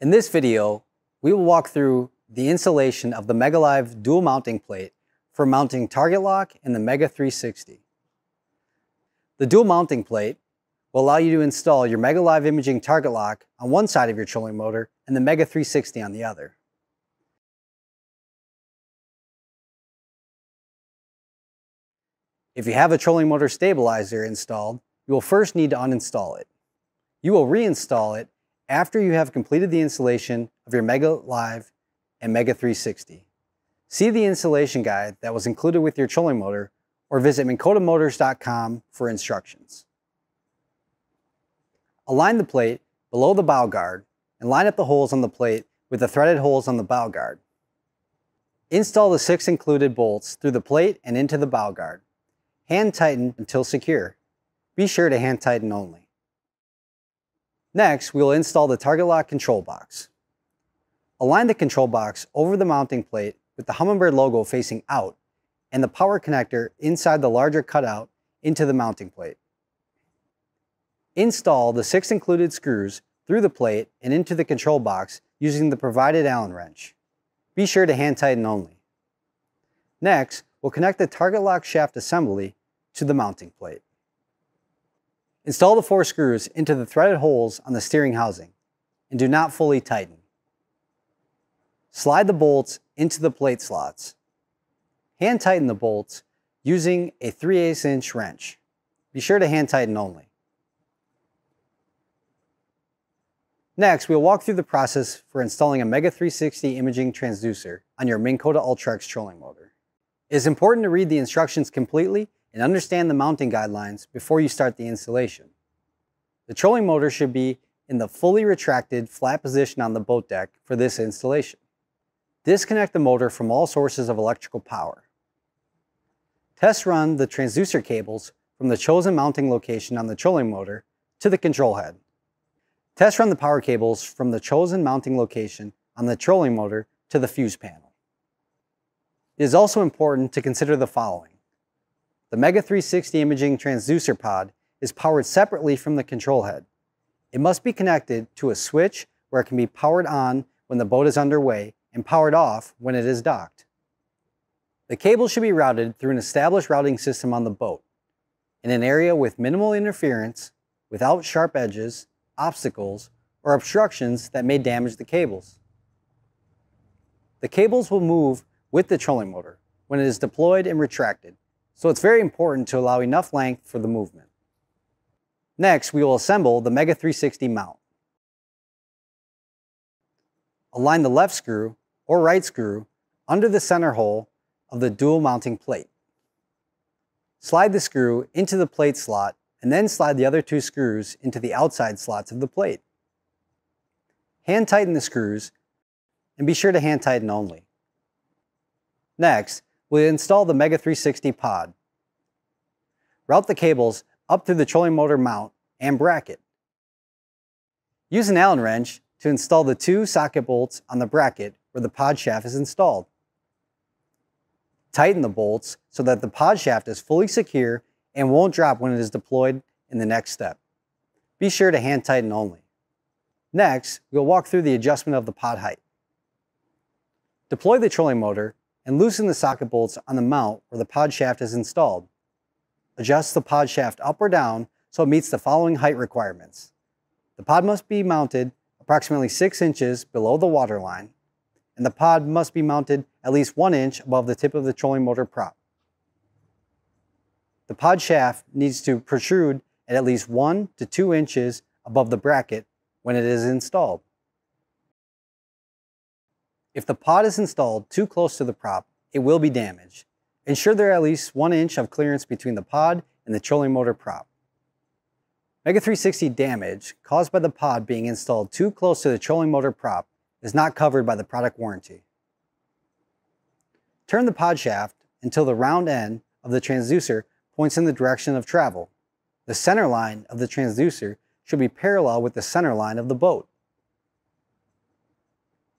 In this video, we will walk through the installation of the MegaLive dual mounting plate for mounting target lock in the Mega 360. The dual mounting plate will allow you to install your MegaLive imaging target lock on one side of your trolling motor and the Mega 360 on the other. If you have a trolling motor stabilizer installed, you will first need to uninstall it. You will reinstall it after you have completed the installation of your Mega Live and Mega 360. See the installation guide that was included with your trolling motor or visit minnkotamotors.com for instructions. Align the plate below the bow guard and line up the holes on the plate with the threaded holes on the bow guard. Install the six included bolts through the plate and into the bow guard. Hand tighten until secure. Be sure to hand tighten only. Next, we will install the target lock control box. Align the control box over the mounting plate with the Humminbird logo facing out and the power connector inside the larger cutout into the mounting plate. Install the six included screws through the plate and into the control box using the provided Allen wrench. Be sure to hand tighten only. Next, we'll connect the target lock shaft assembly to the mounting plate. Install the four screws into the threaded holes on the steering housing and do not fully tighten. Slide the bolts into the plate slots. Hand tighten the bolts using a 3 8 inch wrench. Be sure to hand tighten only. Next, we'll walk through the process for installing a Mega 360 imaging transducer on your Minn Kota Ultrex trolling motor. It is important to read the instructions completely and understand the mounting guidelines before you start the installation. The trolling motor should be in the fully retracted flat position on the boat deck for this installation. Disconnect the motor from all sources of electrical power. Test run the transducer cables from the chosen mounting location on the trolling motor to the control head. Test run the power cables from the chosen mounting location on the trolling motor to the fuse panel. It is also important to consider the following. The Mega 360 imaging transducer pod is powered separately from the control head. It must be connected to a switch where it can be powered on when the boat is underway and powered off when it is docked. The cable should be routed through an established routing system on the boat in an area with minimal interference, without sharp edges, obstacles, or obstructions that may damage the cables. The cables will move with the trolling motor when it is deployed and retracted, so it's very important to allow enough length for the movement. Next, we will assemble the Mega 360 mount. Align the left screw or right screw under the center hole of the dual mounting plate. Slide the screw into the plate slot and then slide the other two screws into the outside slots of the plate. Hand tighten the screws and be sure to hand tighten only. Next, we'll install the Mega 360 pod. Route the cables up through the trolling motor mount and bracket. Use an Allen wrench to install the two socket bolts on the bracket where the pod shaft is installed. Tighten the bolts so that the pod shaft is fully secure and won't drop when it is deployed in the next step. Be sure to hand tighten only. Next, we'll walk through the adjustment of the pod height. Deploy the trolling motor and loosen the socket bolts on the mount where the pod shaft is installed. Adjust the pod shaft up or down so it meets the following height requirements. The pod must be mounted approximately 6 inches below the waterline, and the pod must be mounted at least 1 inch above the tip of the trolling motor prop. The pod shaft needs to protrude at at least 1 to 2 inches above the bracket when it is installed. If the pod is installed too close to the prop, it will be damaged. Ensure there are at least 1 inch of clearance between the pod and the trolling motor prop. Mega 360 damage caused by the pod being installed too close to the trolling motor prop is not covered by the product warranty. Turn the pod shaft until the round end of the transducer points in the direction of travel. The center line of the transducer should be parallel with the center line of the boat.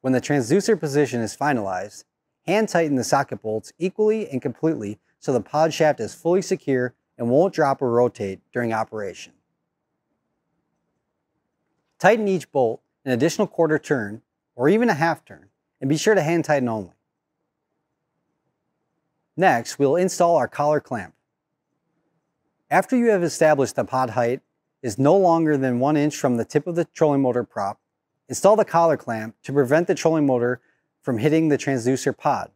When the transducer position is finalized, hand tighten the socket bolts equally and completely so the pod shaft is fully secure and won't drop or rotate during operation. Tighten each bolt an additional quarter turn, or even a half turn, and be sure to hand tighten only. Next, we'll install our collar clamp. After you have established the pod height is no longer than one inch from the tip of the trolling motor prop, install the collar clamp to prevent the trolling motor from hitting the transducer pod.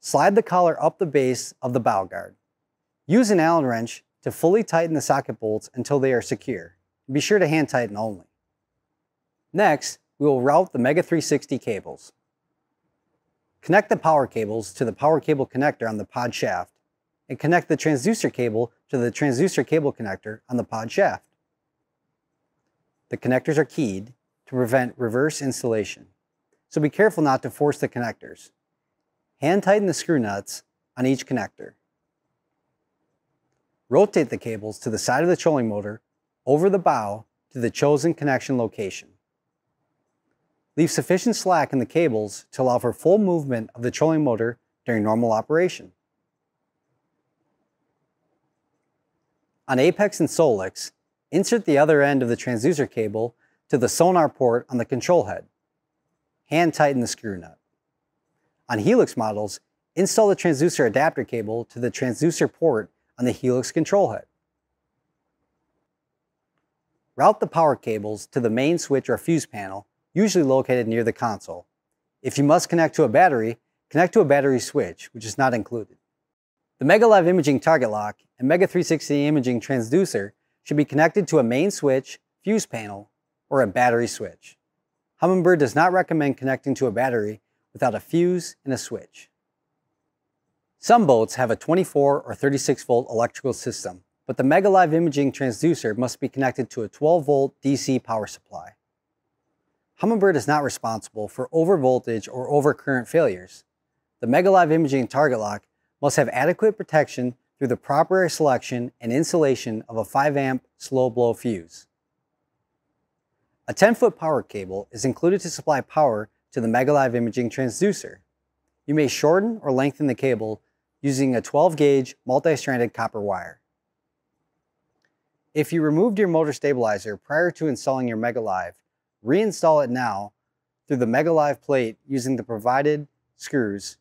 Slide the collar up the base of the bow guard. Use an Allen wrench to fully tighten the socket bolts until they are secure. Be sure to hand tighten only. Next, we will route the Mega 360 cables. Connect the power cables to the power cable connector on the pod shaft and connect the transducer cable to the transducer cable connector on the pod shaft. The connectors are keyed to prevent reverse installation, so be careful not to force the connectors. Hand tighten the screw nuts on each connector. Rotate the cables to the side of the trolling motor over the bow to the chosen connection location. Leave sufficient slack in the cables to allow for full movement of the trolling motor during normal operation. On Apex and Solix, insert the other end of the transducer cable to the sonar port on the control head. Hand tighten the screw nut. On Helix models, install the transducer adapter cable to the transducer port on the Helix control head. Route the power cables to the main switch or fuse panel usually located near the console. If you must connect to a battery, connect to a battery switch, which is not included. The MegaLive imaging target lock and Mega 360 imaging transducer should be connected to a main switch, fuse panel, or a battery switch. Humminbird does not recommend connecting to a battery without a fuse and a switch. Some boats have a 24 or 36 volt electrical system, but the MegaLive imaging transducer must be connected to a 12 volt DC power supply. Humminbird is not responsible for overvoltage or overcurrent failures. The MegaLive imaging target lock must have adequate protection through the proper selection and installation of a 5 amp slow blow fuse. A 10 foot power cable is included to supply power to the MegaLive imaging transducer. You may shorten or lengthen the cable using a 12 gauge multi-stranded copper wire. If you removed your motor stabilizer prior to installing your MegaLive, Reinstall it now through the MegaLive plate using the provided screws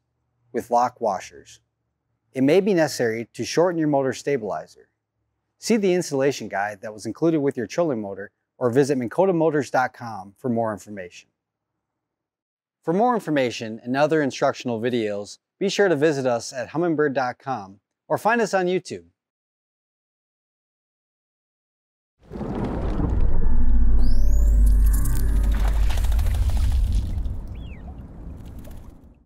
with lock washers. It may be necessary to shorten your motor stabilizer. See the installation guide that was included with your trolling motor or visit MinnKotaMotors.com for more information. For more information and other instructional videos, be sure to visit us at humminbird.com or find us on YouTube.